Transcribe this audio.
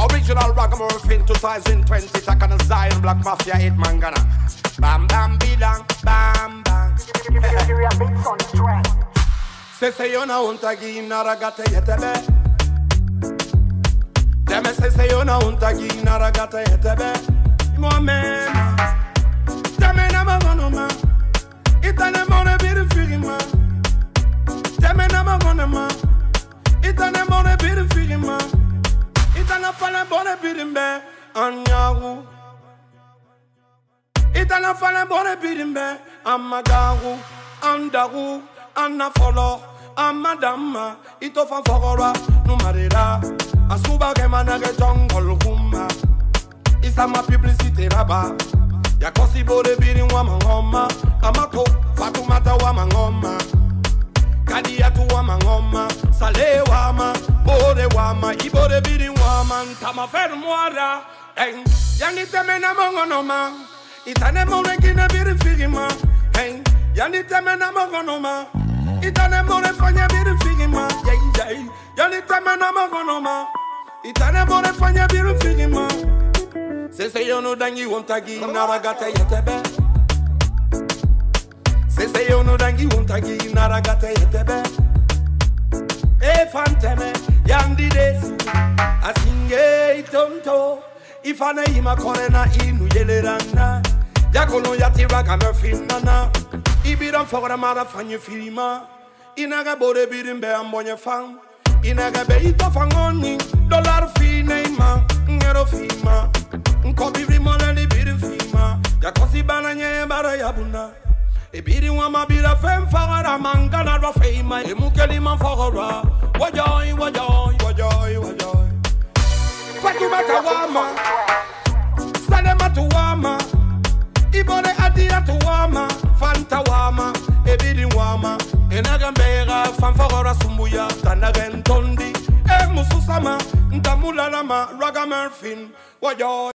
Original ragamuffin 2020 Takana Zion Black Mafia 8 man gonna. Bam bam bilang bam bam. Se se yo na unta gi naragate yetebe eh, Deme eh, se se yo na unta gi naragate yetebe eh, Mwamema fana bore birimbe Anyahu Itana fana bore birimbe Amadahu Andahu Anafolo Amadama Ito fan fogora Numarera Asuba ke manage jungle huma Isama publicité raba. Yakosi bore biri wa mangoma Amako Fatumata wa Bore wa ma Ibore biri wa ma Ntama fer mwara. Eng Yani teme na mongono ma. Itane more gine biri figi ma. Eng Yani teme na mongono ma. Itane more fanya biri figi ma. Yay yay Yani teme na mongono ma. Itane more fanya biri figi ma. Sese yo no dangi wontagi Naragata yetebe Tonto Ifana ima korena inu yelerana Yakono yati raga merfinana Ibiran fogra mara fanyi firima Inaga bore birimbe ambonye fang Inaga be ito fangoni Dollar fi neima Ngero fima Nkobi rimona li biri fima Yakosi bana nye bara yabuna Ebiri wama bira fem fagara mangana ro feima Emukeli man fagara Wajoy, wajoy, wajoy, wajoy Fatumata wama Salema tuwama Ibore adia tuwama Fanta wama Ebiri wama Enaga mbega fanfagara sumbuya. Tanaga ntondi E mususama Ntamulalama Ragamuffin Wajoy